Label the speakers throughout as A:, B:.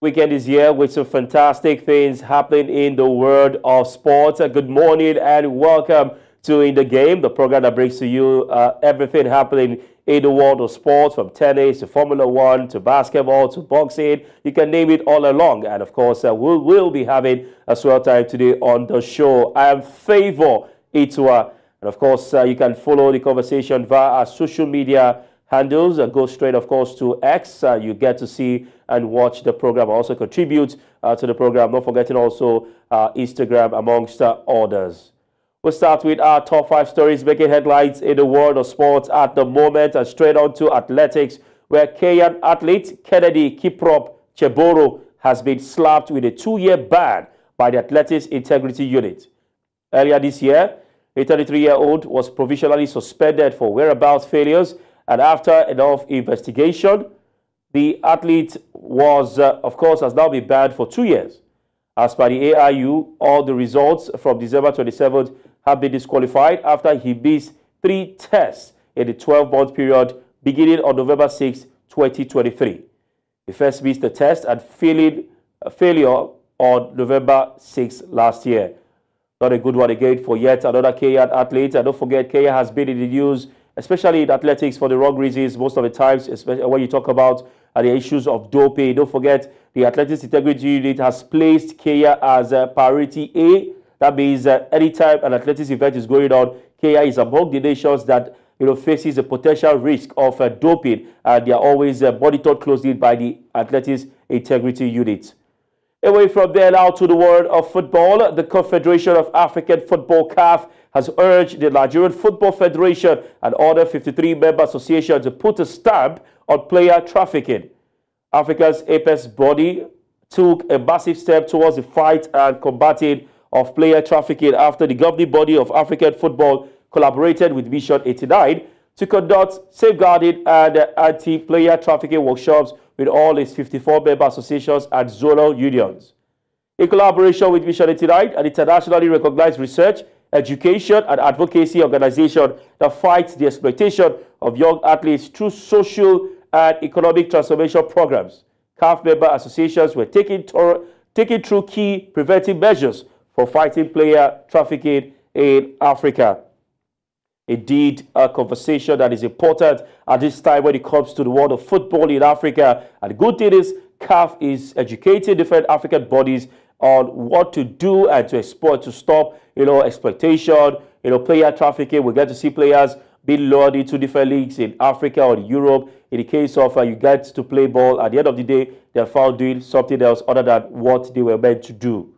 A: Weekend is here with some fantastic things happening in the world of sports. Good morning and welcome to In the Game, the program that brings to you uh, everything happening in the world of sports from tennis to Formula One to basketball to boxing. You can name it all along. And of course, uh, we will be having a swell time today on the show. I am Favour Itua. And of course, uh, you can follow the conversation via our social media handles. Uh, go straight, of course, to X. Uh, you get to see and watch the program. Also contribute uh, to the program. Not forgetting also uh, Instagram, amongst uh, others. We'll start with our top five stories making headlines in the world of sports at the moment and straight on to athletics, where Kenyan athlete Kennedy Kiprop Cheboro has been slapped with a two-year ban by the Athletics Integrity Unit. Earlier this year, a 33-year-old was provisionally suspended for whereabouts failures and after enough investigation, the athlete was, uh, of course, has now been banned for two years. As per the AIU, all the results from December 27th have been disqualified after he missed three tests in the 12-month period beginning on November 6, 2023. He first missed the test and failing, uh, failure on November 6 last year. Not a good one again for yet another Kenyan athlete. And don't forget, Kenya has been in the news especially in athletics for the wrong reasons most of the times, especially when you talk about uh, the issues of doping. Don't forget, the Athletics Integrity Unit has placed Kenya as a priority A. That means that anytime an athletics event is going on, Kenya is among the nations that you know, faces a potential risk of uh, doping, they are always uh, monitored closely by the Athletics Integrity Unit. Away from there now to the world of football, the Confederation of African Football CAF has urged the Nigerian Football Federation and other 53 member associations to put a stamp on player trafficking. Africa's apex body took a massive step towards the fight and combating of player trafficking after the governing body of African football collaborated with Mission 89 to conduct safeguarding and anti-player trafficking workshops with all its 54 member associations and zonal unions. In collaboration with Mission 89, an internationally recognized research education and advocacy organization that fights the exploitation of young athletes through social and economic transformation programs. CAF member associations were taking, taking through key preventive measures for fighting player trafficking in Africa. Indeed, a conversation that is important at this time when it comes to the world of football in Africa. And the good thing is, CAF is educating different African bodies on what to do and to exploit to stop, you know, exploitation, you know, player trafficking. We get to see players being lured into different leagues in Africa or Europe. In the case of uh, you get to play ball, at the end of the day, they're found doing something else other than what they were meant to do.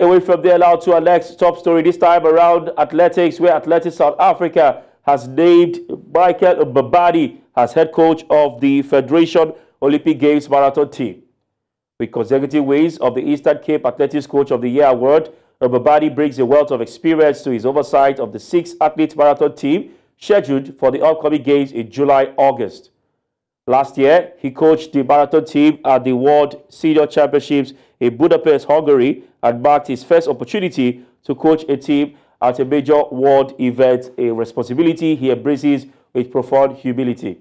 A: Away from there now to our next top story, this time around athletics, where Athletics South Africa has named Michael Mbabane as head coach of the Federation Olympic Games marathon team. With consecutive wins of the Eastern Cape Athletics Coach of the Year award, Mbabane brings a wealth of experience to his oversight of the six-athlete marathon team scheduled for the upcoming games in July-August. Last year, he coached the marathon team at the World Senior Championships in Budapest, Hungary, and marked his first opportunity to coach a team at a major world event, a responsibility he embraces with profound humility.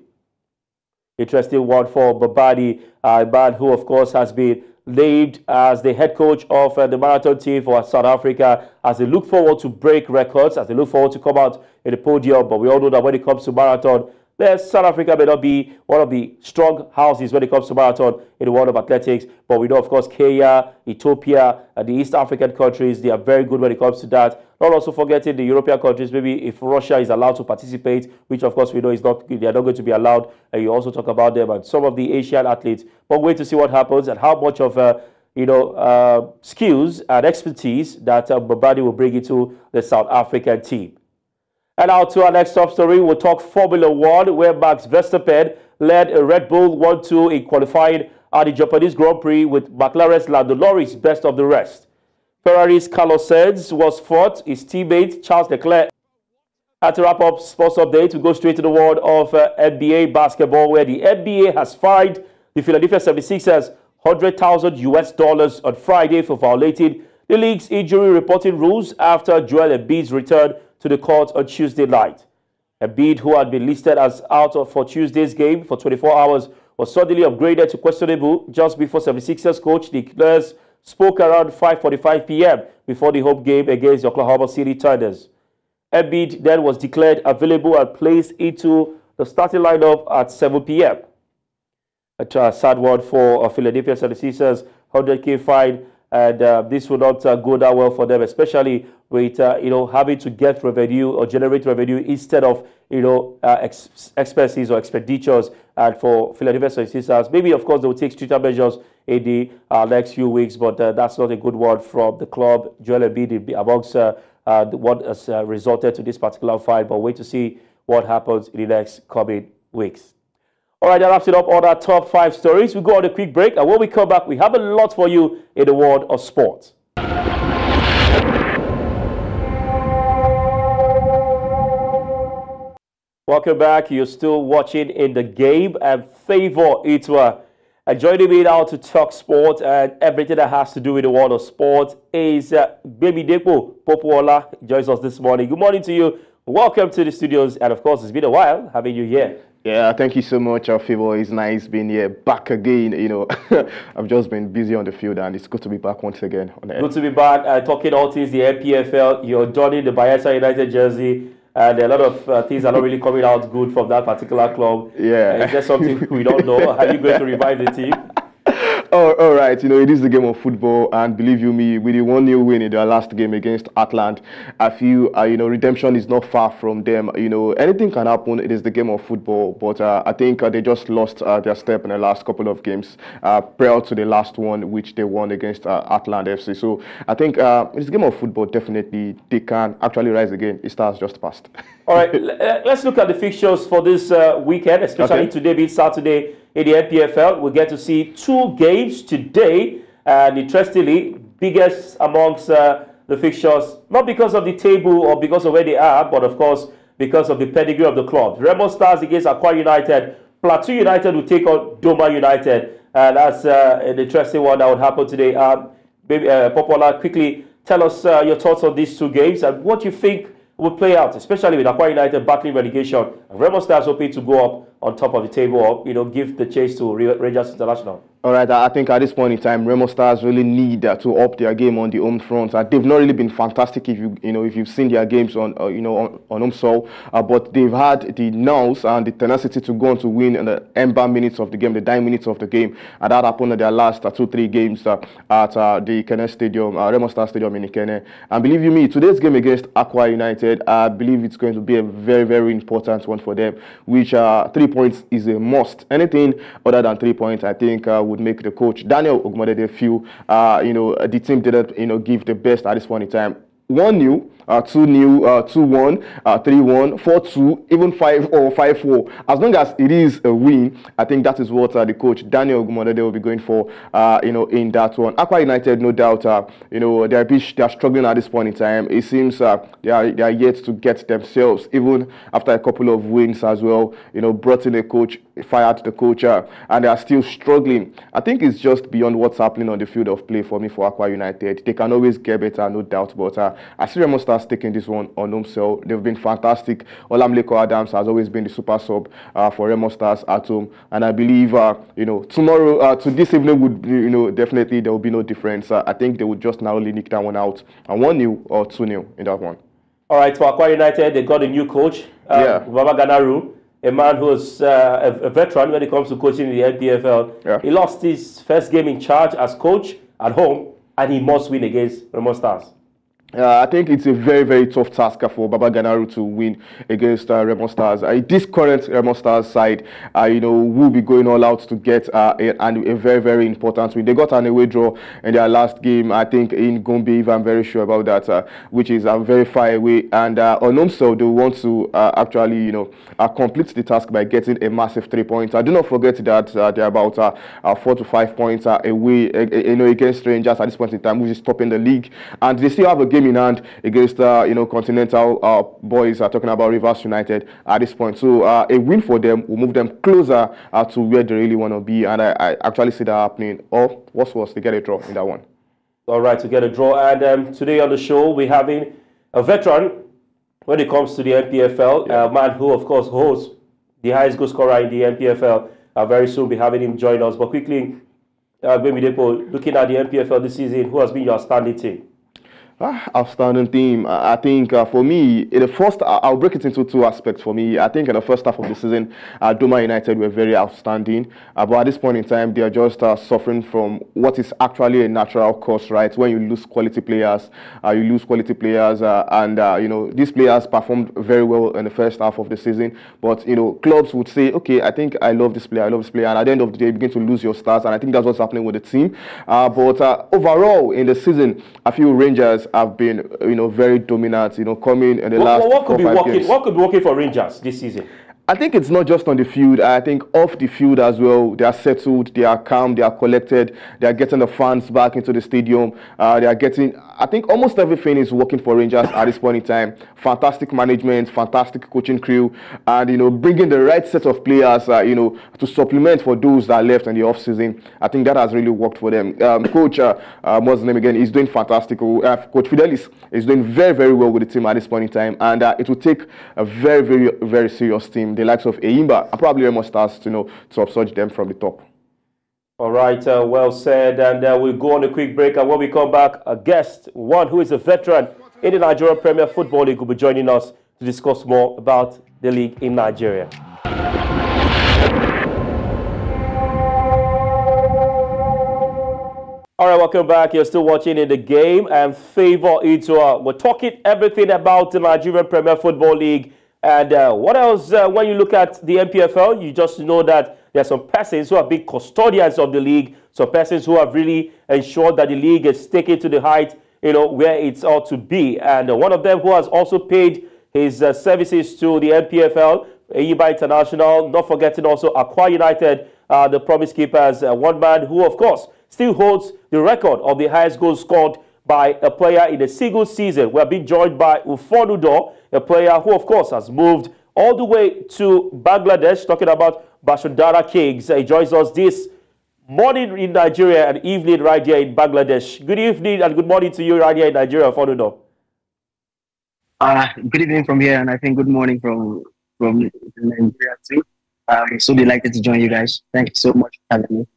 A: Interesting one for Babadi, a man who, of course, has been named as the head coach of uh, the marathon team for South Africa as they look forward to break records, as they look forward to come out in the podium. But we all know that when it comes to marathon, Yes, South Africa may not be one of the strong houses when it comes to marathon in the world of athletics, but we know, of course, Kenya, Ethiopia, and the East African countries, they are very good when it comes to that. Not also forgetting the European countries, maybe if Russia is allowed to participate, which of course we know is not, they are not going to be allowed, and you also talk about them and some of the Asian athletes. But wait to see what happens and how much of uh, you know, uh, skills and expertise that uh, Mbabane will bring into the South African team. And now to our next top story, we'll talk Formula One, where Max Verstappen led a Red Bull 1-2 in qualifying at the Japanese Grand Prix with McLaren's Lando Norris best of the rest. Ferrari's Carlos Sainz was fourth, his teammate Charles Leclerc. And to wrap up sports update, we go straight to the world of uh, NBA basketball, where the NBA has fined the Philadelphia 76ers 100,000 US dollars on Friday for violating the league's injury reporting rules after Joel Embiid's return to the court on Tuesday night. Embiid, who had been listed as out for Tuesday's game for 24 hours, was suddenly upgraded to questionable just before 76ers coach declares spoke around 5.45 p.m. before the home game against the Oklahoma City Thunders. Embiid then was declared available and placed into the starting lineup at 7 p.m. A sad one for uh, Philadelphia 76ers, 100k fine, and uh, this will not uh, go that well for them, especially with uh, you know having to get revenue or generate revenue instead of you know uh, ex expenses or expenditures. And for Philadelphia 76ers, maybe of course they will take stricter measures in the next few weeks, but that's not a good one from the club. Joel Embiid amongst what has resulted to this particular fight, but wait to see what happens in the next coming weeks. All right, that wraps it up on our top five stories. We go on a quick break, and when we come back, we have a lot for you in the world of sports. Welcome back. You're still watching in the game and Favour Itua. And joining me now to talk sport and everything that has to do with the world of sport is uh, Baby Depo Popola joins us this morning. Good morning to you. Welcome to the studios, and of course, it's been a while having you here.
B: Yeah, thank you so much, Favor. It's nice being here back again. You know, I've just been busy on the field, and it's good to be back once again. On
A: the good to be back. Uh, talking all things the NPFL. You're donning the Bayelsa United jersey. And a lot of uh, things are not really coming out good from that particular club.
B: Yeah.
A: Uh, is there something we don't know? Are you going to revive the team?
B: Oh, all right. You know, it is the game of football, and believe you me, with the one new win in their last game against Atlant, I feel uh, you know redemption is not far from them. You know, anything can happen. It is the game of football, but uh, I think uh, they just lost uh, their step in the last couple of games uh, prior to the last one, which they won against uh, Atlant FC. So I think it's a game of football. Definitely, they can actually rise again. It starts just past.
A: All right, let's look at the fixtures for this weekend, especially okay. today being Saturday in the NPFL. We get to see two games today, and interestingly, biggest amongst uh, the fixtures, not because of the table or because of where they are, but of course because of the pedigree of the club. Remo Stars against Akwa United. Plateau United will take on Doma United. Uh, that's uh, an interesting one that would happen today. Um, maybe, uh, Popoola, quickly tell us uh, your thoughts on these two games and what you think will play out, especially with Akwa United battling relegation. Remo Stars hoping to go up on top of the table or you know give the chase to Rangers International.
B: All right, I think at this point in time, Remo Stars really need uh, to up their game on the home front. Uh, they've not really been fantastic if you you know if you've seen their games on uh, you know on, on home soil, uh, but they've had the nous and the tenacity to go on to win in the ember minutes of the game, the dying minutes of the game, and that happened in their last uh, two three games uh, at the Ikenne Stadium, Remo Stars Stadium in Ikenne. And believe you me, today's game against Akwa United, I believe it's going to be a very very important one for them, which three points is a must. Anything other than three points, I think would make the coach Daniel Ogunmodede feel, uh, you know, the team didn't, you know, give the best at this point in time. One new, uh, two new, uh, two one, uh, three one, four two, even five or five four. As long as it is a win, I think that is what uh, the coach Daniel Ogunmodede will be going for. Uh, you know, in that one, Akwa United, no doubt. Uh, you know, they are they are struggling at this point in time. It seems uh, they are they are yet to get themselves, even after a couple of wins as well. You know, brought in a coach, fired the coach, and they are still struggling. I think it's just beyond what's happening on the field of play for me for Akwa United. They can always get better, no doubt. But uh, I see Remo Taking this one on home cell. They've been fantastic. Olamilekan Adams has always been the super sub uh, for Remo Stars at home, and I believe uh, you know tomorrow uh, to this evening would be, you know definitely there will be no difference. Uh, I think they would just narrowly nick that one out and one new or two new in that one.
A: All right, for Akwa United, they got a new coach, um, yeah. Baba Ganaru a man who's uh, a, a, veteran when it comes to coaching in the NPFL. Yeah. He lost his first game in charge as coach at home, and he must win against Remo Stars.
B: Uh, I think it's a very, very tough task for Baba Ganaru to win against uh, Remo Stars. Uh, this current Remo Stars side, uh, you know, will be going all out to get uh, a, a, very, very important win. They got an away draw in their last game, I think, in Gombe, if I'm very sure about that, uh, which is uh, very far away. And uh, on Umso, they want to actually, you know, complete the task by getting a massive three points. I do not forget that they're about four to five points away, you know, against Rangers at this point in time, which is topping the league. And they still have a game game in hand against uh, you know continental uh, boys are talking about Rivers United at this point. So uh, a win for them will move them closer uh, to where they really want to be, and I, I, actually see that happening. Or what's worse, they get a draw in that one.
A: All right, to get a draw, and um, today on the show we're having a veteran when it comes to the NPFL, yeah. a man who of course holds the highest goal scorer in the NPFL. uh, very soon be having him join us. But quickly, uh, looking at the NPFL this season, who has been your standing team?
B: Ah, outstanding team. I think uh, for me, in the first, I'll break it into two aspects for me. I think in the first half of the season, uh, Doma United were very outstanding. Uh, but at this point in time, they are just uh, suffering from what is actually a natural course, right? When you lose quality players, uh, you lose quality players. Uh, and, you know, these players performed very well in the first half of the season. But, you know, clubs would say, okay, I think I love this player, I love this player. And at the end of the day, you begin to lose your stars. And I think that's what's happening with the team. but overall, in the season, I feel Rangers have been, you know, very dominant. You know, coming in the
A: what,
B: last
A: what could be working? What could be working for Rangers this season?
B: I think it's not just on the field. I think off the field as well. They are settled. They are calm. They are collected. They are getting the fans back into the stadium. Uh, they are getting. I think almost everything is working for Rangers at this point in time. Fantastic management, fantastic coaching crew, and you know bringing the right set of players. Uh, you know to supplement for those that left in the off season. I think that has really worked for them. Um, Coach, uh, uh, what's his name again? Is doing fantastic. Uh, Coach Fidelis is doing very very well with the team at this point in time, and uh, it will take a very very very serious team the likes of Enyimba and probably Stars to you know to upsurge them from the top.
A: All right, uh, well said. And uh, we'll go on a quick break. And when we come back, a guest, one who is a veteran in the Nigerian Premier Football League, will be joining us to discuss more about the league in Nigeria. All right, welcome back. You're still watching in the game and Favour Itua. We're talking everything about the Nigerian Premier Football League and uh, what else, uh, when you look at the NPFL, you just know that there are some persons who have been custodians of the league, some persons who have really ensured that the league is taken to the height, you know, where it's ought to be. And uh, one of them who has also paid his uh, services to the NPFL, Enyimba International, not forgetting also Akwa United, uh, the promise keepers, uh, one man who, of course, still holds the record of the highest goals scored by a player in a single season. We are being joined by Mfon Udoh, a player who, of course, has moved all the way to Bangladesh, talking about Bashundhara Kings. He joins us this morning in Nigeria and evening right here in Bangladesh. Good evening and good morning to you right here in Nigeria, Mfon Udoh.
C: Uh, good evening from here, and I think good morning from from Nigeria too. I'm so delighted to join you guys. Thank you so much for having me.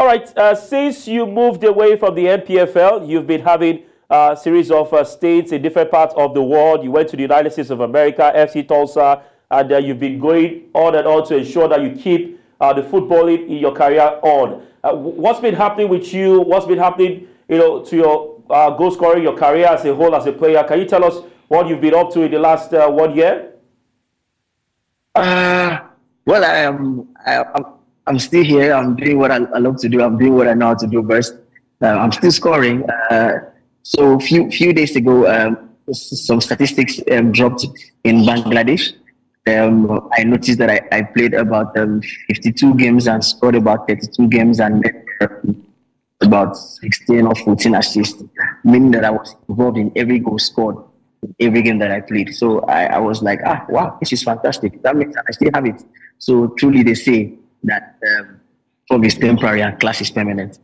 A: All right, uh, since you moved away from the NPFL, you've been having a series of uh, states in different parts of the world. You went to the United States of America, FC Tulsa, and uh, you've been going on and on to ensure that you keep uh, the footballing in your career on. Uh, what's been happening with you? What's been happening, you know, to your uh, goal scoring, your career as a whole, as a player? Can you tell us what you've been up to in the last one year?
C: well, I am. I, I'm I'm still here. I'm doing what I, I, love to do. I'm doing what I know how to do best. Uh, I'm still scoring. Uh, so few few days ago, um, some statistics um, dropped in Bangladesh. Um, I noticed that I, I played about um, 52 games and scored about 32 games and um, about 16 or 14 assists, meaning that I was involved in every goal scored in every game that I played. So I, I was like, ah, wow, this is fantastic. That means I still have it. So truly, they say that um, fog is temporary and class is permanent.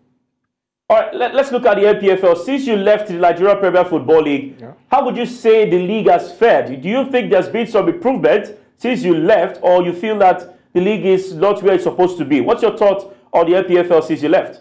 A: All right, let, us look at the NPFL. Since you left the Nigeria Premier Football League, yeah. how would you say the league has fared? Do you think there's been some improvement since you left, or you feel that the league is not where it's supposed to be? What's your thought on the NPFL since you left?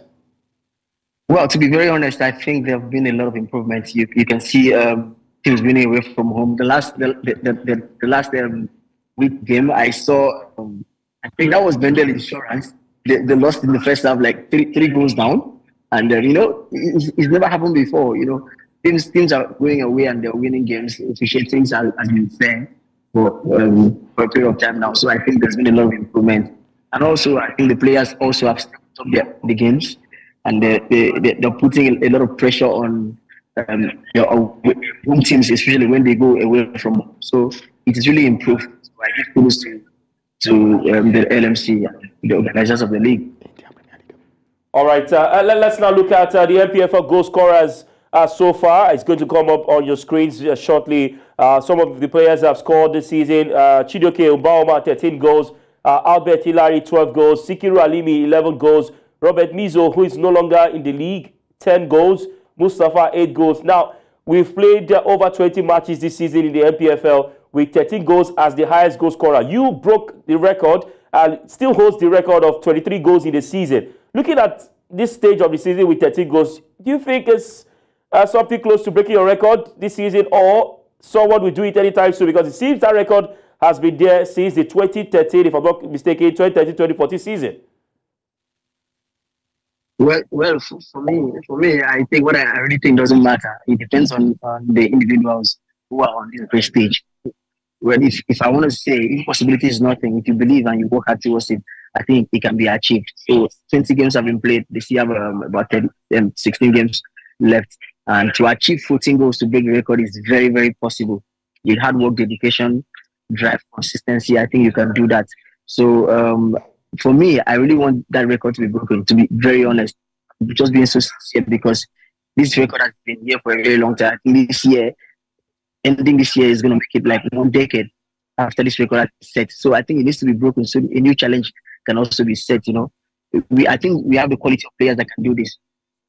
C: Well, to be very honest, I think there have been a lot of improvements. You, you can see um, teams winning away from home. The last the, the, the, the last um, week game, I saw um, I think that was Bendel Insurance. They, they lost in the first half, like three three goals down, and uh, you know it's, it's, never happened before. You know, things teams are going away and they're winning games. Officiating has, has been fair for um, for a period of time now. So I think there's been a lot of improvement, and also I think the players also have stepped up their, the games, and they, they, they're putting a lot of pressure on um, your home teams, especially when they go away from home. So it is really improved. So I give kudos to to um, the LMC, the organizers of the league.
A: All right, uh, uh let, us now look at uh, the NPFL goal scorers uh, so far. It's going to come up on your screens uh, shortly. Uh, some of the players have scored this season. Chijioke Mbaoma, 13 goals. Albert Hilary, 12 goals. Sikiru Alimi, 11 goals. Robert Mizo, who is no longer in the league, 10 goals. Mustafa, 8 goals. Now, we've played over 20 matches this season in the NPFL with 13 goals as the highest goal scorer. You broke the record and still holds the record of 23 goals in the season. Looking at this stage of the season with 13 goals, do you think it's uh, something close to breaking your record this season, or someone will do it anytime soon? Because it seems that record has been there since the 2013, if I'm not mistaken, 2013-2014 season.
C: Well, well, for, me, for me, I think what I, really think doesn't matter. It depends on, on the individuals who are on this stage. Well, if, if I want to say impossibility is nothing, if you believe and you work hard towards it, I think it can be achieved. So 20 games have been played. They still have um, about 10, um, 16 games left. And to achieve 14 goals to break the record is very, very possible. With hard work, dedication, drive, consistency, I think you can do that. So um, for me, I really want that record to be broken, to be very honest. Just being so sincere because this record has been here for a very long time. This year, ending this year is going to make it like one decade after this record is set. So I think it needs to be broken. So a new challenge can also be set, you know. We, I think we have the quality of players that can do this.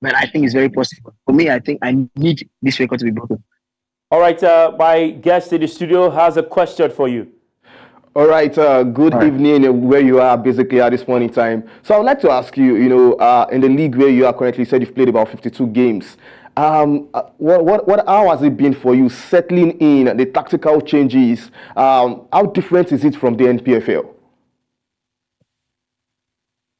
C: But I think it's very possible. For me, I think I need this record to be broken.
A: All right, uh, my guest in the studio has a question for you.
B: All right, uh, good All right. evening, uh, where you are basically at this point in time. So I would like to ask you, you know, uh, in the league where you are currently, you said you've played about 52 games. Um, uh, what, what, what, how has it been for you settling in the tactical changes? Um, how different is it from the NPFL?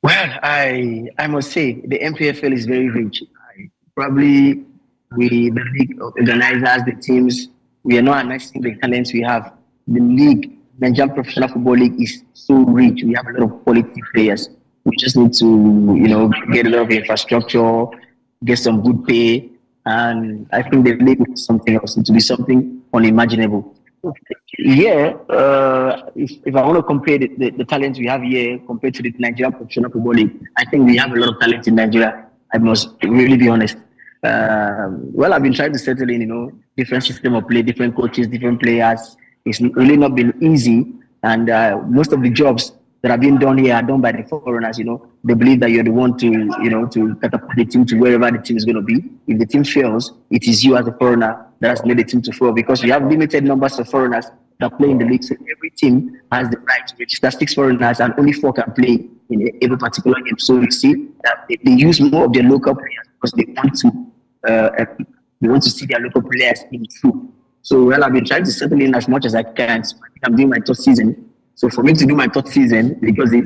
C: Well, I I must say the NPFL is very rich. I, probably we the league organizers, the teams, we are not announcing the talents we have. The league Nigerian Professional Football League is so rich. We have a lot of quality players. We just need to, you know, get a lot of infrastructure, get some good pay, and I think the league is something else. to be something unimaginable. Yeah, uh, if, if I want to compare the, the, the talents we have here compared to the Nigerian Professional Football League, I think we have a lot of talent in Nigeria. I must really be honest. Um, well, I've been trying to settle in, you know, different system of play, different coaches, different players it's really not been easy. And uh, most of the jobs that are being done here are done by the foreigners. You know, they believe that you're the one to, you know, to catapult the team to wherever the team is going to be. If the team fails, it is you as a foreigner that has made the team to fail because we have limited numbers of foreigners that play in the league. So every team has the right to register six foreigners, and only four can play in every particular game. So you see that they, they use more of their local players because they want to, uh, they want to see their local players in improve. So, well, I've been trying to settle in as much as I can. So I think I'm doing my third season. So for me to do my third season, because it,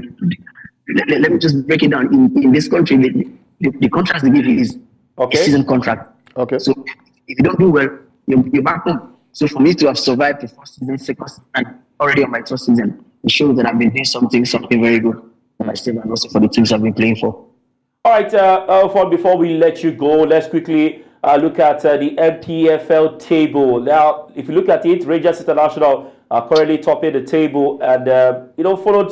C: let, let, me just break it down. In, in this country, the, the, the contract they give you is okay. a season contract.
B: Okay.
C: So if you don't do well, you're, you're back home. So for me to have survived the first season, second season, and already on my third season, it shows that I've been doing something, something very good for myself and also for the teams I've been playing for.
A: All right, uh, before we let you go, let's quickly uh, look at uh, the NPFL table. Now, if you look at it, Rangers International are currently topping the table and, uh, you know, followed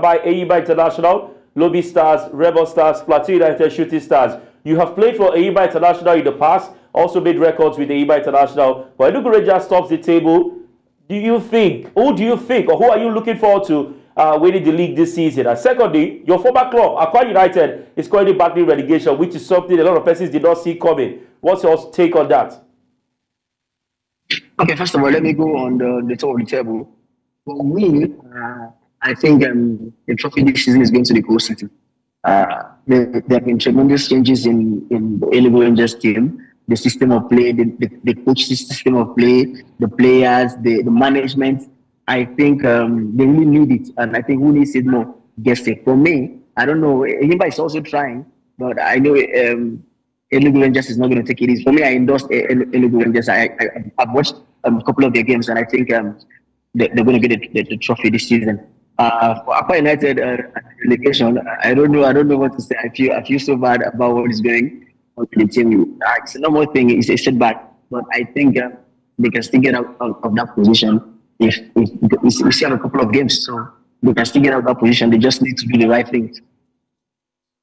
A: by Enyimba International, Lobi Stars, Remo Stars, Plateau United Shooting Stars. You have played for Enyimba International in the past, also made records with Enyimba International. But Enugu Rangers tops the table. Do you think, who do you think, or who are you looking forward to uh, winning the league this season. And secondly, your former club, Akwa United, is currently battling relegation, which is something a lot of persons did not see coming. What's your take on that?
C: Okay, first of all, let me go on the, the top of the table. For me, uh, I think um, the trophy this season is going to the Coal City. Uh, there, have been tremendous changes in, in the Enugu Rangers team, the system of play, the, the, the coach system of play, the players, the, the management. I think um, they really need it, and I think who needs it more gets it. For me, I don't know. Enyimba is also trying, but I know um, Enugu Rangers is not going to take it easy. For me, I endorsed Enugu Rangers. I, I, have watched um, a couple of their games, and I think um, they, are going to get the, the, the, trophy this season. Uh, for Akwa United uh, relegation, I don't know. I don't know what to say. I feel I feel so bad about what is going on the team. Uh, it's normal thing. It's a setback, but I think uh, they can still get out of, of that position if, if, we still have a couple of games, so they can still get out of that position. They just need to do the right thing.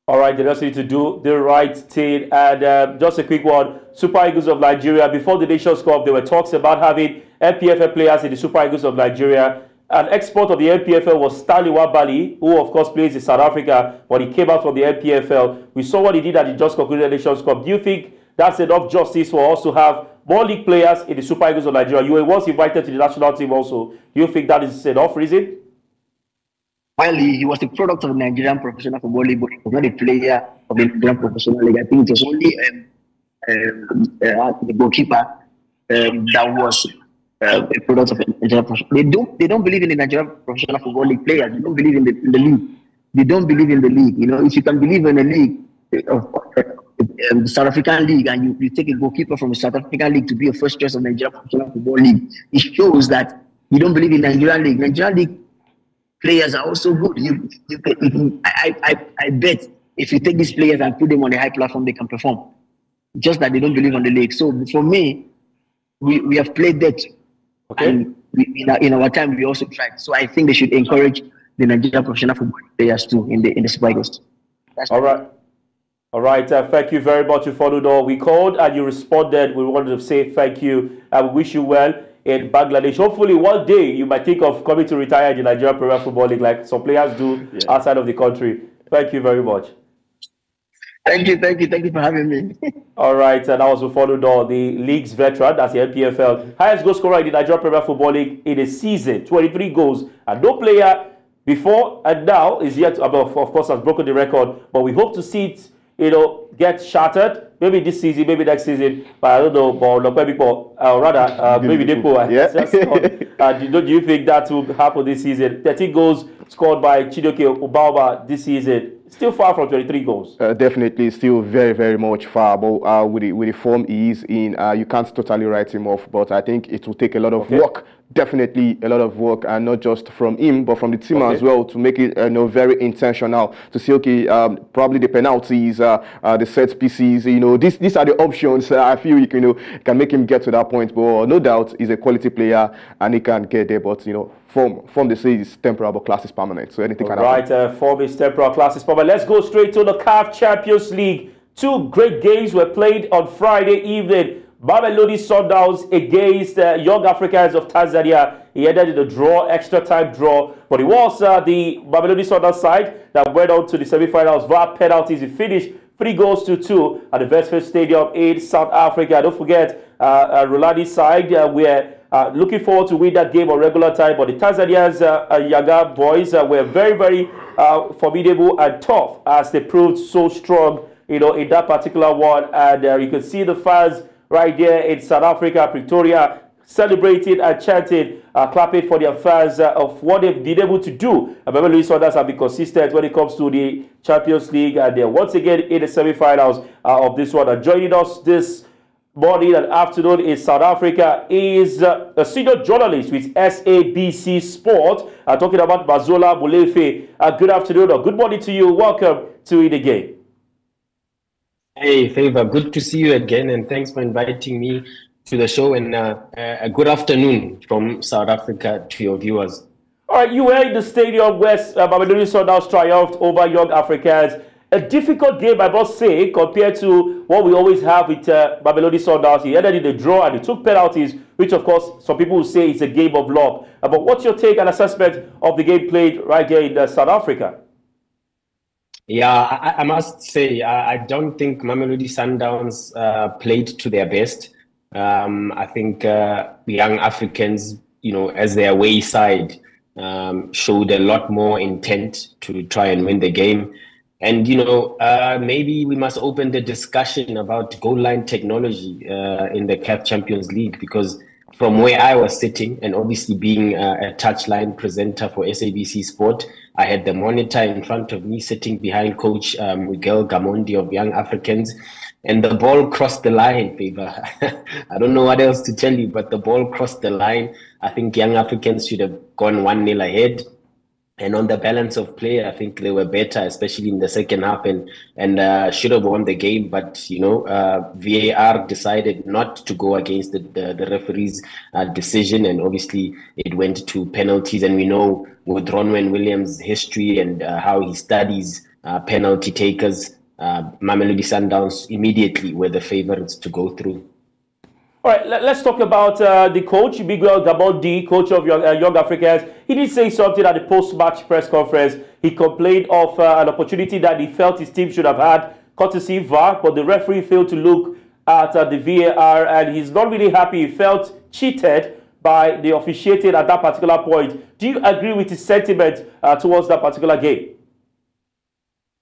A: All right, they just need to do the right thing. And uh, just a quick one Super Eagles of Nigeria. Before the Nations Cup, there were talks about having NPFL players in the Super Eagles of Nigeria. An export of the NPFL was Stanley Nwabali, who of course plays in South Africa, but he came out from the NPFL. We saw what he did at the just concluded Nations Cup. Do you think that's enough justice for us to have more league players in the Super Eagles of Nigeria. You were once invited to the national team also. Do you think that is enough reason?
C: While he, he was a product of the Nigerian Professional Football League, but he was not a player of the Nigerian Professional League. I think it was only um, um, uh, the goalkeeper um, that was uh, a product of the Nigerian Professional They don't, they don't believe in the Nigerian Professional Football League players. They don't believe in the, in the league. They don't believe in the league. You know, if you can believe in a league, uh, um, the South African League and you, you take a goalkeeper from the South African League to be a first choice of Nigerian Professional Football League, it shows that you don't believe in Nigerian League. Nigerian League players are also good. You, you, you I, I, I bet if you take these players and put them on a high platform, they can perform. Just that they don't believe on the league. So for me, we, we have played that. Okay. And we, in, our, in our time, we also tried. So I think they should encourage the Nigerian professional football players too in the in the Super Eagles.
A: All right. All right, uh, thank you very much, You followed All We called and you responded. We wanted to say thank you. I wish you well in Bangladesh. Hopefully, one day you might think of coming to retire in the Nigerian Premier Football League like some players do yeah. outside of the country. Thank you very much.
C: Thank you, thank you, thank you for having me.
A: All right, and that was Mfon Udoh, the league's veteran, that's the NPFL. Highest goal scorer in the Nigerian Premier Football League in a season, 23 goals. And no player before and now is yet, Above, of course, has broken the record. But we hope to see it you know, get shattered. Maybe this season, maybe next season, but I don't know. But maybe, people, uh, rather, uh, maybe Depo. Yeah. uh, do, do you think that will happen this season? 13 goals scored by Chijioke Obaoma this season. Still far from 23 goals.
B: Uh, definitely, still very, very much far. But uh, with, the, with the form he is in, uh, you can't totally write him off. But I think it will take a lot of okay. work definitely a lot of work and not just from him but from the team okay. as well to make it uh, you know very intentional to say okay um, probably the penalties uh, uh, the set pieces you know these these are the options uh, I feel you can, you know can make him get to that point but no doubt he's a quality player and he can get there but you know form form they say is temporal but class is permanent so anything All can
A: right uh, form is temporal class is permanent let's go straight to the CAF Champions League two great games were played on Friday evening Mamelodi Sundowns against uh, Young Africans of Tanzania. He ended in a draw, extra time draw. But it was uh, the Mamelodi Sundowns side that went on to the semi-finals via penalties. He finished three goals to two at the Westfield Stadium in South Africa. Don't forget, uh, uh, side, uh, we're uh, looking forward to win that game on regular time. But the Tanzanians, uh, uh, Yanga boys, uh, were very, very uh, formidable and tough as they proved so strong, you know, in that particular one. And you can see the fans right there in South Africa, Pretoria, celebrating and chanting, uh, clapping for their fans uh, of what they've been able to do. I remember Luis Saunders have been consistent when it comes to the Champions League, and they're once again in the semi-finals uh, of this one. And joining us this morning and afternoon in South Africa is uh, a senior journalist with SABC Sport, uh, talking about Mazola Molefe. Uh, good afternoon or good morning to you. Welcome to it again.
D: Hey, Favor, good to see you again, and thanks for inviting me to the show. And uh, a good afternoon from South Africa to your viewers.
A: All right, you were in the stadium where uh, Mamelodi Sundowns triumphed over Young Africans. A difficult game, I must say, compared to what we always have with uh, Sundowns. He ended in a draw and he took penalties, which, of course, some people will say is a game of luck. Uh, but what's your take and assessment of the game played right here in uh, South Africa?
D: Yeah, I, I must say, I, I, don't think Mamelodi Sundowns uh, played to their best. Um, I think uh, young Africans, you know, as their way side, um, showed a lot more intent to try and win the game. And, you know, uh, maybe we must open the discussion about goal line technology uh, in the CAF Champions League because from where I was sitting, and obviously being a, a touchline presenter for SABC Sport, I had the monitor in front of me sitting behind coach um, Miguel Gamondi of Young Africans. And the ball crossed the line, Favor. I don't know what else to tell you, but the ball crossed the line. I think Young Africans should have gone 1 0 ahead. And on the balance of play, I think they were better, especially in the second half, and and uh, should have won the game. But you know, uh, VAR decided not to go against the the, the referee's uh, decision, and obviously it went to penalties. And we know with Ronwen Williams' history and uh, how he studies uh, penalty takers, uh, Mamelodi Sundowns immediately were the favorites to go through.
A: All right, let, us talk about uh, the coach, Miguel Gamondi, coach of Young, uh, Young Africans. He did say something at the post-match press conference. He complained of uh, an opportunity that he felt his team should have had, courtesy VAR, but the referee failed to look at uh, the VAR, and he's not really happy. He felt cheated by the officiating at that particular point. Do you agree with his sentiment uh, towards that particular game?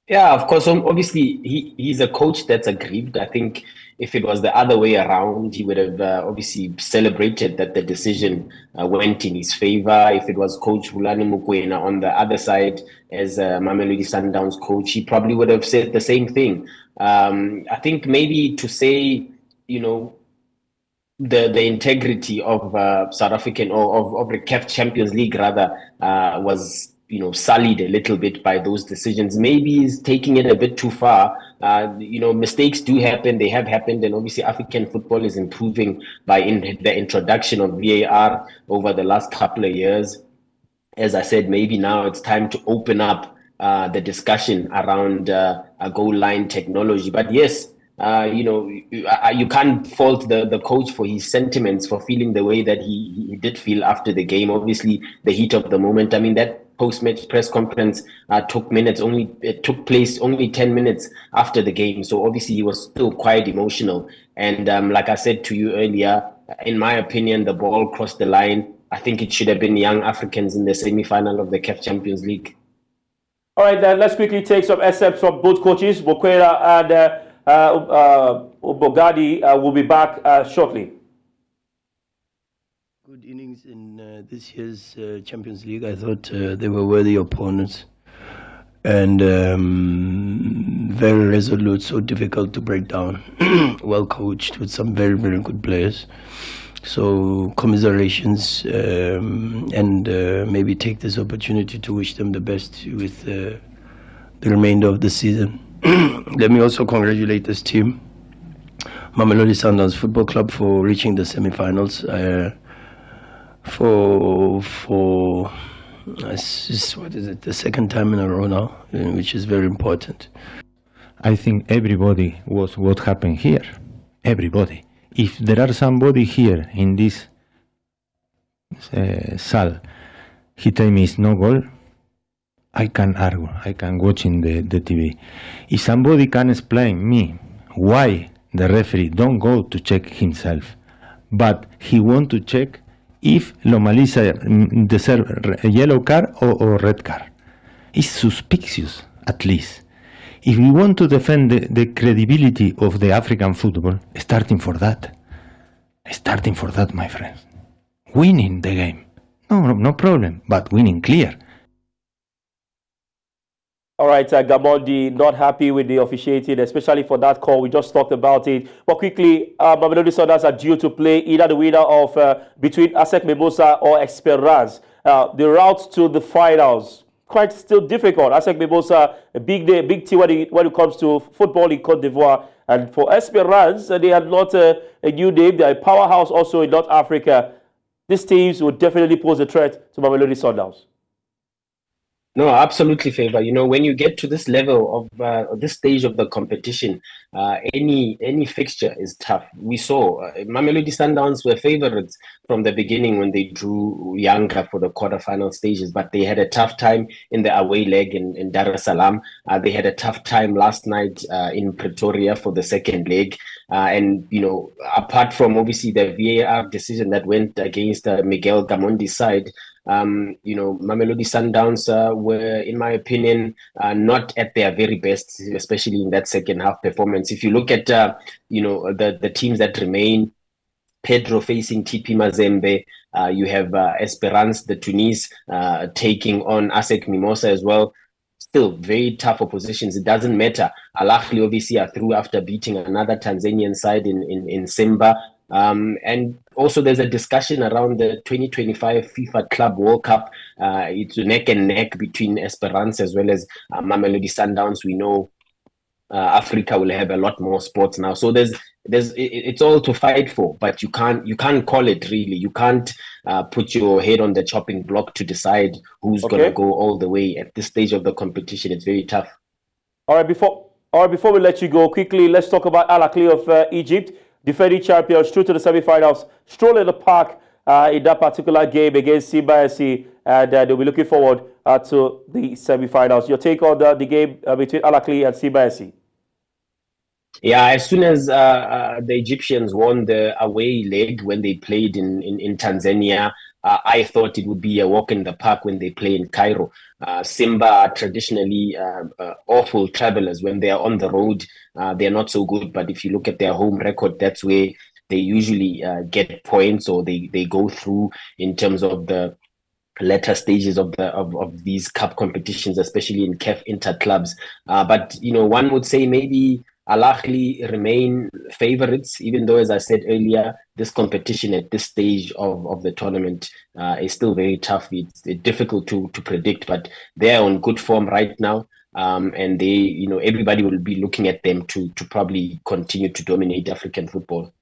D: Yeah, of course. Obviously, he, he's a coach that's aggrieved. I think if it was the other way around, he would have uh, obviously celebrated that the decision uh, went in his favor. If it was Coach Rhulani Mokoena on the other side as uh, Mamelodi Sundowns coach, he probably would have said the same thing. Um, I think maybe to say, you know, the the integrity of uh, South African or of, of the CAF Champions League rather uh, was you know sullied a little bit by those decisions. Maybe he's taking it a bit too far. Uh, you know, mistakes do happen; they have happened, and obviously African football is improving by in the introduction of VAR over the last couple of years. As I said, maybe now it's time to open up uh, the discussion around uh, a goal line technology. But yes, uh, you know, you, you, can't fault the, the coach for his sentiments, for feeling the way that he, he did feel after the game. Obviously, the heat of the moment. I mean, that post-match press conference uh, took minutes only. It took place only ten minutes after the game, so obviously he was still quite emotional. And um, like I said to you earlier, in my opinion, the ball crossed the line. I think it should have been young Africans in the semi-final of the CAF Champions League.
A: All right, then let's quickly take some excerpts from both coaches, Mokoena and. Uh, uh, uh, Bogadi uh, will be back shortly.
E: Good innings in this year's Champions League. I thought they were worthy opponents and um, very resolute, so difficult to break down. well coached with some very, very good players. So, commiserations um, and uh, maybe take this opportunity to wish them the best with uh, the remainder of the season. Let me also congratulate this team, Mamelodi Sundowns Football Club, for reaching the semi-finals. Uh, for for this, what is it? The second time in a row now, uh, which is very important.
F: I think everybody was what happened here. Everybody. If there are somebody here in this uh, sal, he tell me it's no goal, I can argue, I can watch in the, the TV. If somebody can explain me why the referee don't go to check himself, but he want to check if Lomalisa deserve a yellow card or, or red card. It's suspicious, at least. If we want to defend the, the credibility of the African football, starting for that. Starting for that, my friends. Winning the game. No, no problem, but winning clear.
A: All right, uh, Gamondi, not happy with the officiating, especially for that call. We just talked about it. But quickly, uh, Mamelodi Sundowns are due to play either the winner of uh, between ASEC Mimosa or Esperance. Uh, the route to the finals quite still difficult. ASEC Mimosa, a big day, big team when it, when it comes to football in Cote d'Ivoire. And for Esperance, uh, they are not a, a new name. They're a powerhouse also in North Africa. These teams will definitely pose a threat to Mamelodi Sundowns.
D: No, absolutely, favor. You know, when you get to this level of uh, this stage of the competition, uh, any any fixture is tough. We saw uh, Mamelodi Sundowns were favorites from the beginning when they drew Yanga for the quarterfinal stages, but they had a tough time in the away leg in, in Dar es Salaam. Uh, they had a tough time last night uh, in Pretoria for the second leg. Uh, and you know, apart from obviously the VAR decision that went against uh, Miguel Gamondi's side, um, you know, Mamelodi Sundowns uh, were, in my opinion, uh, not at their very best, especially in that second half performance. If you look at, uh, you know, the the teams that remain, Petro facing TP Mazembe. Uh, you have uh, Esperance, the Tunis, uh, taking on ASEC Mimosa as well. Still very tough oppositions. It doesn't matter. Al Ahly obviously are through after beating another Tanzanian side in in, in Simba. Um, and also, there's a discussion around the 2025 FIFA Club World Cup. Uh, it's neck and neck between Esperance as well as uh, Mamelodi Sundowns. We know uh, Africa will have a lot more sports now, so there's there's it, it's all to fight for. But you can't you can't call it really. You can't uh, put your head on the chopping block to decide who's okay. going to go all the way at this stage of the competition. It's very tough.
A: All right, before all right, before we let you go, quickly let's talk about Al Ahly of uh, Egypt defending champions through to the semi-finals, stroll in the park uh, in that particular game against Simba SC, and uh, they'll be looking forward uh, to the semi-finals. Your take on the, the game uh, between Al Ahly and Simba SC?
D: Yeah, as soon as uh, uh, the Egyptians won the away leg when they played in, in, in Tanzania, uh, I thought it would be a walk in the park when they play in Cairo. Uh, Simba are traditionally uh, uh, awful travelers. When they are on the road, they're not so good. But if you look at their home record, that's where they usually get points or they, they go through in terms of the later stages of the of, of these cup competitions, especially in CAF inter clubs. Uh, but you know, one would say maybe Al Ahly remain favorites, even though, as I said earlier, this competition at this stage of, of the tournament uh, is still very tough. It's, it's, difficult to to predict, but they're on good form right now. Um, and they, you know, everybody will be looking at them to to probably continue to dominate African football.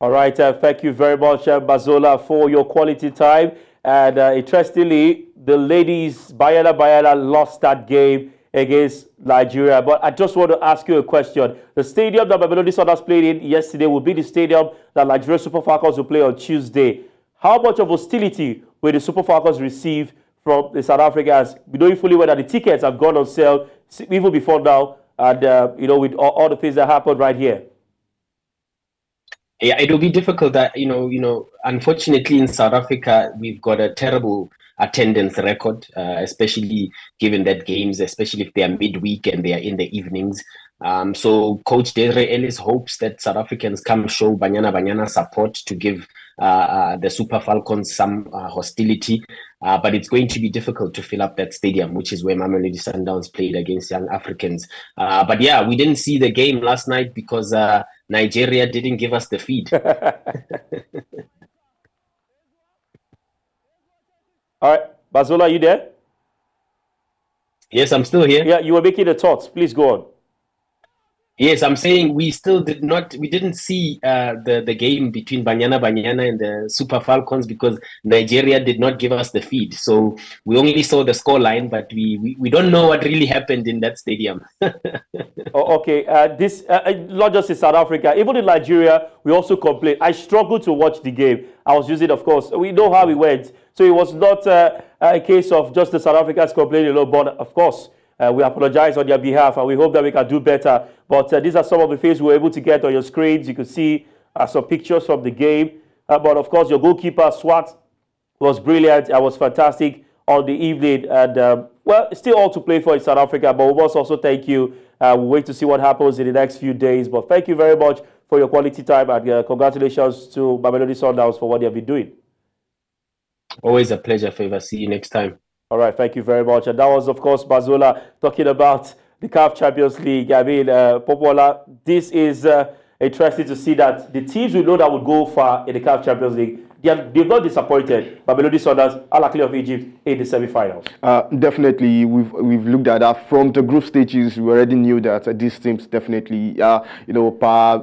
A: All right, uh, thank you very much, uh, Mazola, for your quality time. And uh, interestingly, the ladies, Banyana Banyana, lost that game against Nigeria. But I just want to ask you a question. The stadium that Mamelodi Sundowns played in yesterday will be the stadium that Nigeria Super Falcons will play on Tuesday. How much of hostility will the Super Falcons receive from the South Africans? We know fully well that the tickets have gone on sale even before now, and uh, you know with all, all the things that happened right here
D: yeah, it'll be difficult. That you know, you know, unfortunately in South Africa we've got a terrible attendance record, uh, especially given that games, especially if they are midweek and they are in the evenings. Um, so Coach Desiree Ellis hopes that South Africans come show Banyana Banyana support to give uh, uh, the Super Falcons some uh, hostility. Uh, but it's going to be difficult to fill up that stadium, which is where Mamelodi Sundowns played against Young Africans. Uh, but yeah, we didn't see the game last night because uh, Nigeria didn't give us the feed.
A: All right, Mazola, are you there?
D: Yes, I'm still here.
A: Yeah, you were making the thoughts. Please go on.
D: Yes, I'm saying we still did not, we didn't see uh, the the game between Banyana Banyana and the Super Falcons because Nigeria did not give us the feed. So we only saw the score line, but we, we, we don't know what really happened in that stadium.
A: oh, okay, uh, this uh, uh, not just in South Africa, even in Nigeria, we also complained. I struggled to watch the game. I was using, of course, we know how it went. So it was not uh, a case of just the South Africans complaining alone, but of course. Uh, we apologize on their behalf and we hope that we can do better. But uh, these are some of the things we were able to get on your screens. You can see uh, some pictures from the game. Uh, but of course, your goalkeeper, Swart, was brilliant. It was fantastic on the evening. And um, well, still all to play for in South Africa. But we must also thank you. Uh, we'll wait to see what happens in the next few days. But thank you very much for your quality time. And uh, congratulations to Mamelodi Sundowns for what they have been doing.
D: Always a pleasure, Favour. See you next time.
A: All right, thank you very much. And that was, of course, Mazola talking about the CAF Champions League. I mean, uh, Popoola, this is uh, interesting to see that the teams we know that would go far in the CAF Champions League, they are, they've not disappointed. Mamelodi Sundowns, Al Ahly of Egypt in the semi-finals.
B: Uh, definitely, we've we've looked at that from the group stages. We already knew that uh, these teams definitely, uh, you know,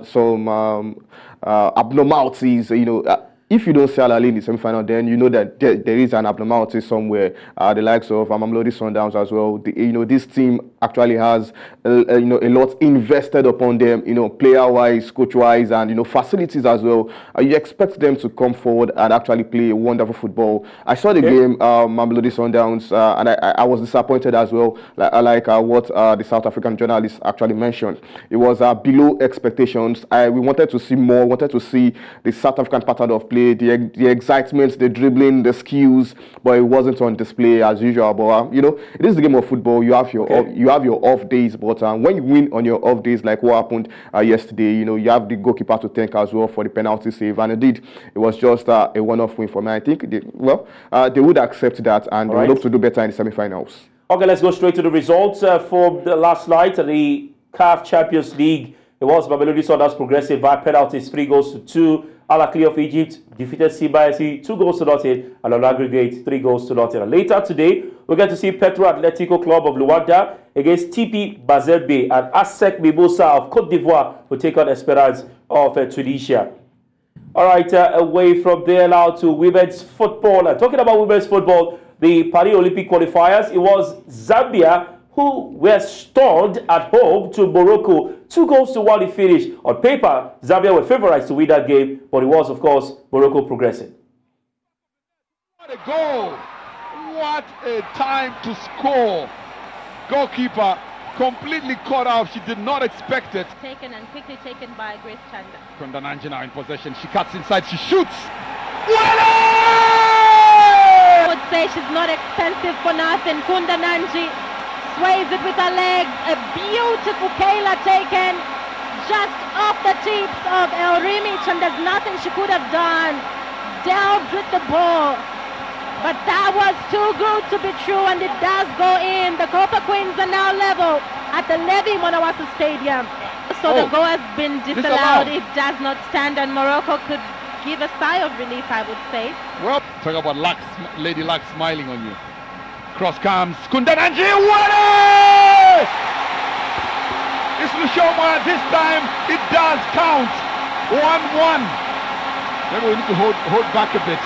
B: some um, uh, abnormalities, you know uh, if you don't see Al Ahly in the semi-final, then you know that there, there is an abnormality somewhere. Uh, the likes of Mamelodi Sundowns as well. The, you know, this team actually has a, a, you know a lot invested upon them. You know, player-wise, coach-wise, and you know facilities as well. Uh, you expect them to come forward and actually play wonderful football. I saw the okay. game, uh, Mamelodi Sundowns, uh, and I, I, was disappointed as well. Like, like uh, what uh, the South African journalist actually mentioned, it was uh, below expectations. I we wanted to see more. Wanted to see the South African pattern of play the, the, excitement, the dribbling, the skills, but it wasn't on display as usual. But uh, you know, it is the game of football. You have your okay. off, you have your off days, but uh, when you win on your off days, like what happened uh, yesterday, you know, you have the goalkeeper to thank as well for the penalty save, and indeed, it was just uh, a one-off win for me. I think, they, well, uh, they would accept that, and right. hope to do better in the semi-finals.
A: Okay, let's go straight to the results uh, for the last night, the CAF Champions League. It was Mamelodi Sundowns progressive by penalties, three goals to two. Al Ahly of Egypt defeated Simba SC two goals to nothing and on aggregate three goals to nothing. And later today, we get to see Petro Atletico Club of Luanda against TP Mazembe and ASEC Mimosa of Cote d'Ivoire to take on Esperance of uh, Tunisia. All right, uh, away from there now to women's football. And talking about women's football, the Paris Olympic qualifiers, it was Zambia who were stunned at home to Morocco. Two goals to one in finish. On paper, Zambia were favorites to win that game, but it was, of course, Morocco progressing.
G: What a goal! What a time to score! Goalkeeper completely caught off. She did not expect it.
H: Taken and quickly taken by Grace Chanda.
G: Kundananji now in possession. She cuts inside. She shoots.
H: I would say she's not expensive for nothing. Kundananji sways it with her legs. A beautiful Kayla taken just off the tips of El Rimich and there's nothing she could have done. Delved with the ball. But that was too good to be true and it does go in. The Copa Queens are now level at the Levy Mwanawasa Stadium. So
G: Oh,
H: the goal has been
G: disallowed.
H: disallowed. It does not stand and Morocco could give a sigh of relief, I would say.
G: Well, talk about luck, Lady Luck smiling on you. Cross comes. Kundananji. What it! It's Lushomo. This time it does count. 1-1. Maybe we need to hold, hold back a bit.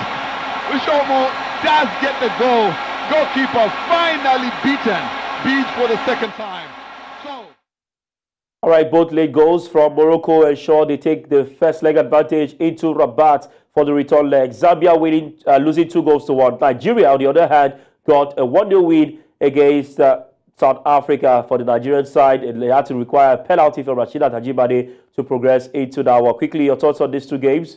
G: Lushomo does get the goal. Goalkeeper finally beaten. Beat for the second time. So...
A: All right, both late goals from Morocco and ensure they take the first leg advantage into Rabat for the return leg. Zambia winning, uh, losing two goals to one. Nigeria, on the other hand, got a 1-0 win against uh, South Africa for the Nigerian side. They had to require a penalty from Rasheedat Ajibade to progress into that one. Quickly, your thoughts on these two games?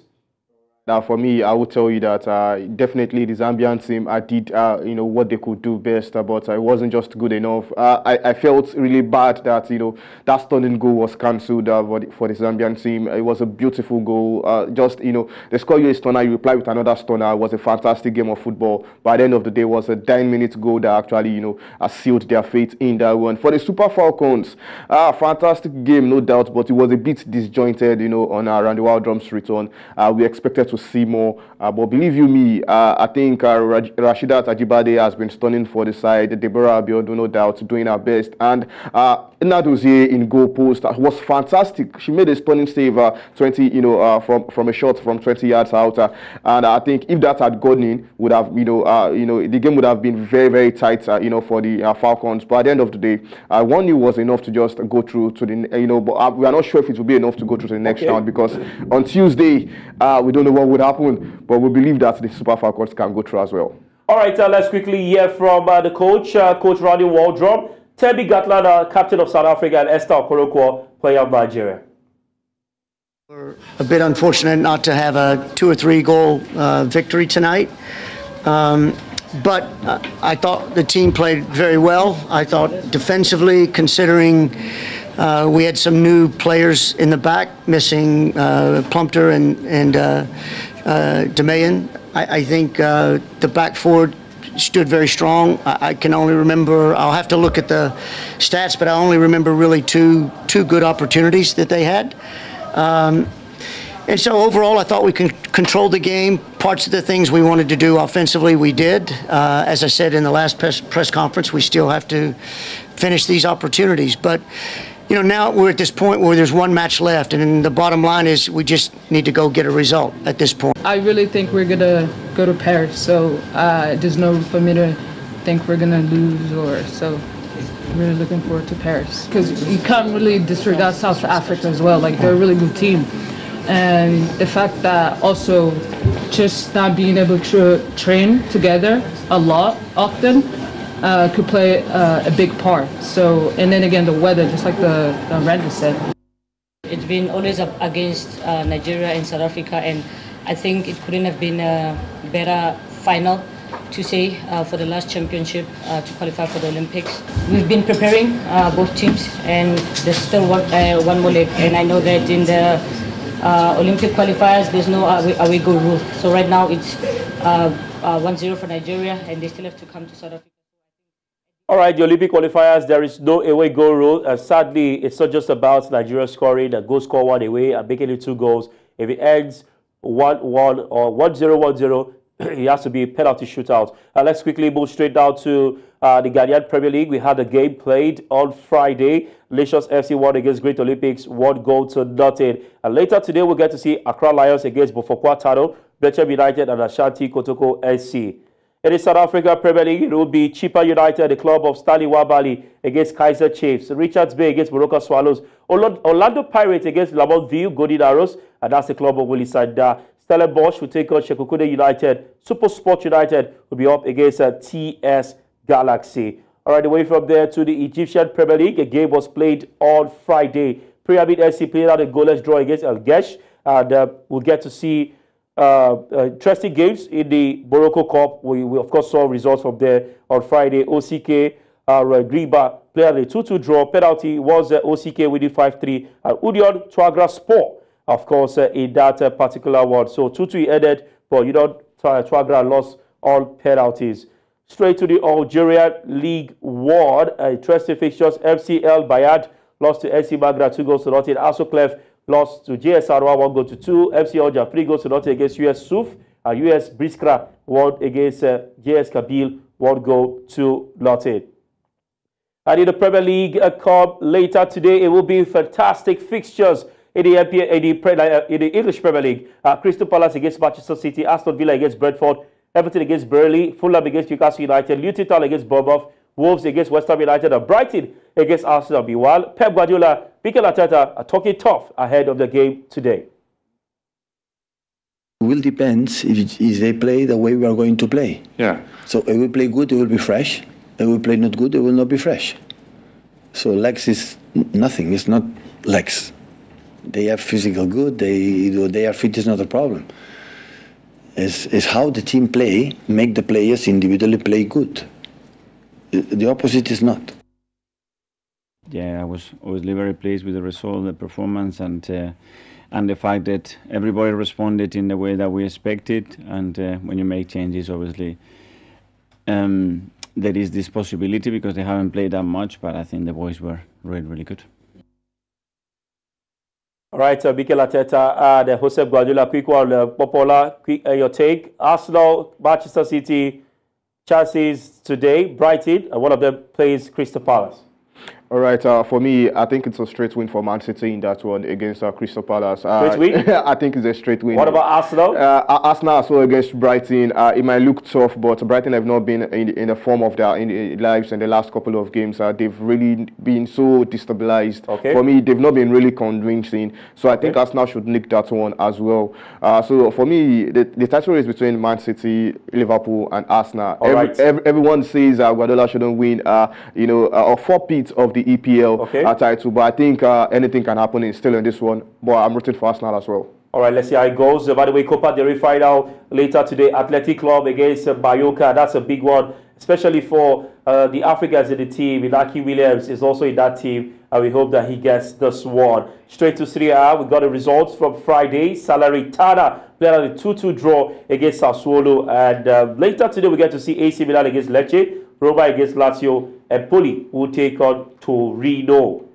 B: Now, for me, I would tell you that uh, definitely the Zambian team, I did, uh, you know, what they could do best, uh, but it wasn't just good enough. Uh, I, I felt really bad that, you know, that stunning goal was cancelled uh, for, the, for the Zambian team. It was a beautiful goal. Uh, just, you know, they score you a stunner, you reply with another stunner. It was a fantastic game of football. By the end of the day, it was a 9-minute goal that actually, you know, uh, sealed their fate in that one. For the Super Falcons, uh, fantastic game, no doubt, but it was a bit disjointed, you know, on uh, Randy Waldrum's return. Uh, we expected to see more. Uh, but believe you me, uh, I think uh, Raj- Rasheedat Ajibade has been stunning for the side. Deborah Abiodun, no doubt, doing her best. And uh, Nnadozie in goal post uh, was fantastic. She made a stunning save, uh, 20, you know, uh, from from a shot from 20 yards out. Uh, and I think if that had gone in, would have, you know, uh, you know, the game would have been very, very tight, uh, you know, for the uh, Falcons. But at the end of the day, uh, one nil was enough to just go through to the, you know, but uh, we are not sure if it will be enough to go through to the next
A: Okay.
B: round because on Tuesday, uh, we don't know what would happen, but we believe that the Super Falcons can go through as well.
A: All right, uh, let's quickly hear from uh, the coach, uh, Coach Randy Waldrum, Thembi Kgatlana, uh, captain of South Africa, and Esther Okoronkwo, player of Nigeria.
I: We're a bit unfortunate not to have a two or three goal uh, victory tonight. Um, but uh, I thought the team played very well. I thought defensively, considering uh, we had some new players in the back, missing uh, and, and uh, uh, I, I think uh, the back four stood very strong. I, I can only remember, I'll have to look at the stats, but I only remember really two, two good opportunities that they had. Um, and so overall, I thought we con- controlled the game. Parts of the things we wanted to do offensively, we did. Uh, as I said in the last press, press conference, we still have to finish these opportunities. But you know, now we're at this point where there's one match left, and the bottom line is we just need to go get a result at this point.
J: I really think we're gonna go to Paris, so uh, there's no for me to think we're gonna lose or so. Really looking forward to Paris because you can't really disregard South Africa as well. Like they're a really good team, and the fact that also just not being able to train together a lot often uh, could play uh, a big part. So and then again the weather, just like the, the Randy said.
K: It's been always up against uh, Nigeria and South Africa, and I think it couldn't have been a better final to say uh, for the last championship uh, to qualify for the Olympics. We've been preparing uh, both teams, and there's still one, one more leg. And I know that in the Olympic qualifiers, there's no away, goal rule. So right now it's uh, uh, 1-0 for Nigeria, and they still have to come to South Africa.
A: All right, the Olympic qualifiers, there is no away goal rule. And sadly, it's not just about Nigeria scoring a goal score one away and making it two goals. If it ends 1 1 or 1 0 1 0, it has to be a penalty shootout. Uh, let's quickly move straight down to uh, the Ghanaian Premier League. We had a game played on Friday. Lagos FC won against Great Olympics, one goal to nothing. And later today, we'll get to see Accra Lions against Bofoakwa Tano, Bechem United, and Ashanti Kotoko SC. In South Africa Premier League, it will be Chippa United, the club of Stanley Nwabali against Kaizer Chiefs, Richards Bay against Moroka Swallows, Orlando Pirates against Lamont View, Golden Arrows, and that's the club of Willie Sanda. Stellenbosch will take on Sekhukhune United. Super Sport United will be up against uh, TS Galaxy. All right, away from there to the Egyptian Premier League. A game was played on Friday. Pyramid SC played out a goalless draw against El Gesh. And uh, we'll get to see uh, uh, interesting games in the Morocco Cup. We, we, of course, saw results from there on Friday. OCK, uh, Griba played a 2 2 draw. Penalty was uh, OCK winning 5 3. And Udion Tuagra Sport, of course, uh, in that uh, particular one. So 2 2 ended, but you know, Tuagra lost all penalties. Straight to the Algeria League One. Uh, interesting fixtures. MC El Bayadh lost to SC Magra, two goals to nothing. ASO Chlef lost to JSR, one goal to two. FC Alger, three goals to nothing against US Souf. And US Biskra won against uh, JS Kabylie, one goal to nothing. And in the Premier League uh, Cup later today, it will be fantastic fixtures in the, in the, uh, in the English Premier League. Uh, Crystal Palace against Manchester City, Aston Villa against Brentford, Everton against Burnley, Fulham against Newcastle United, Luton Town against Bournemouth, Wolves against West Ham United, and Brighton against Arsenal. Meanwhile, Pep Guardiola, Mikel Arteta are talking tough ahead of the game today.
L: It will depend if, if they play the way we are going to play.
A: Yeah.
L: So if we play good, it will be fresh. If we play not good, it will not be fresh. So legs is nothing. It's not legs. They are physical good. They they are fit is not a problem is, is how the team play make the players individually play good. The opposite is not.
M: Yeah, I was obviously very pleased with the result, the performance, and uh, and the fact that everybody responded in the way that we expected. And uh, when you make changes, obviously, um, there is this possibility because they haven't played that much. But I think the boys were really, really good.
A: All right, uh, Mikel Arteta and uh, Josep Guardiola, quick one, uh, Popoola, quick, uh, your take. Arsenal, Manchester City, chances today, Brighton, and uh, one of them plays Crystal Palace.
B: All right, uh, for me, I think it's a straight win for Man City in that one against uh, Crystal Palace.
A: Uh, straight win?
B: I think it's a straight win.
A: What about Arsenal?
B: Uh, Arsenal as well against Brighton. Uh, it might look tough, but Brighton have not been in, in the form of their in, lives in the last couple of games. Uh, they've really been so destabilized.
A: Okay.
B: For me, they've not been really convincing. So I think Arsenal should nick that one as well. so for me, the, the title is between Man City, Liverpool, and Arsenal.
A: All
B: every,
A: right.
B: every, everyone says Guardiola shouldn't win. you know, a four-peat of the EPL
A: okay.
B: title. But I think uh, anything can happen in, still in this one. But I'm rooting for Arsenal as well.
A: All right, let's see how it goes. Uh, by the way, Copa del Rey final later today. Athletic Club against uh, Mallorca. That's a big one, especially for uh, the Africans in the team. Inaki Williams is also in that team, and we hope that he gets this one. Straight to Serie A, we got the results from Friday. Salernitana played on a 2-2 draw against Sassuolo, and uh, later today we get to see AC Milan against Lecce, Roma against Lazio, Empoli will take on Torino.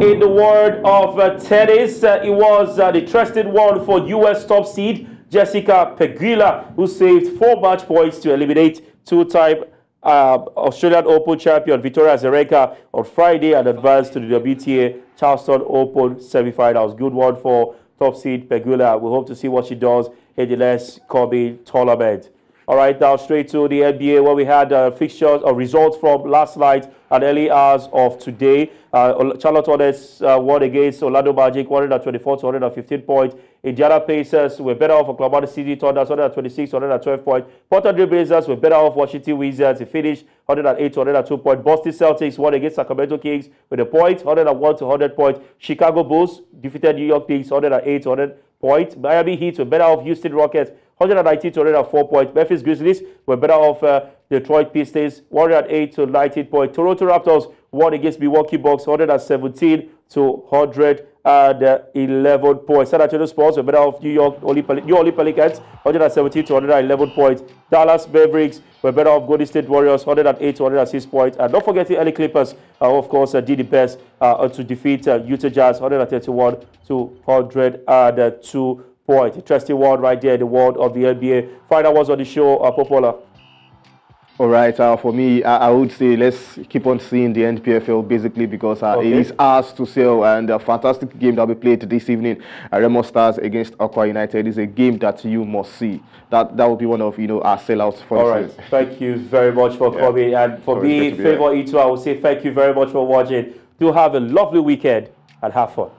A: In the world of uh, tennis, uh, it was uh, the trusted one for US top seed Jessica Pegula, who saved four match points to eliminate two-time uh, Australian Open champion Victoria Azarenka on Friday and advanced to the WTA Charleston Open semifinals. Good one for top seed Pegula. We hope to see what she does in the next coming tournament. All right, now straight to the NBA where we had uh, fixtures or results from last night and early hours of today. Uh, Charlotte Hornets uh, won against Orlando Magic 124 to 115 points. Indiana Pacers were better off Oklahoma City Thunder 126 to 112 points. Portland Blazers were better off Washington Wizards. They finished 108 to 102 points. Boston Celtics won against Sacramento Kings with a point 101 to 100 points. Chicago Bulls defeated New York Knicks 108 to 100 points. Miami Heat were better off Houston Rockets 119 to 104 points. Memphis Grizzlies were better off uh, Detroit Pistons 108 to 19 points. Toronto Raptors won against Milwaukee Bucks 117 to 111 points. San Antonio Spurs were better off New York New Orleans Pelicans 117 to 111 points. Dallas Mavericks were better off Golden State Warriors 108 to 106 points. And don't forget the LA Clippers, uh, of course, uh, did the best uh, to defeat uh, Utah Jazz 131 to 102 point. Interesting one right there, the world of the NBA. Final was on the show, uh, Popoola.
B: All right, uh, for me, I, I, would say let's keep on seeing the NPFL basically because uh, okay. it is ours to sell and a fantastic game that we played this evening. Uh, Remo Stars against Akwa United is a game that you must see. That that will be one of you know our sellouts for
A: All right, thank you very much for yeah. coming. And for me, Favour Itua, I will say thank you very much for watching. Do have a lovely weekend and have fun.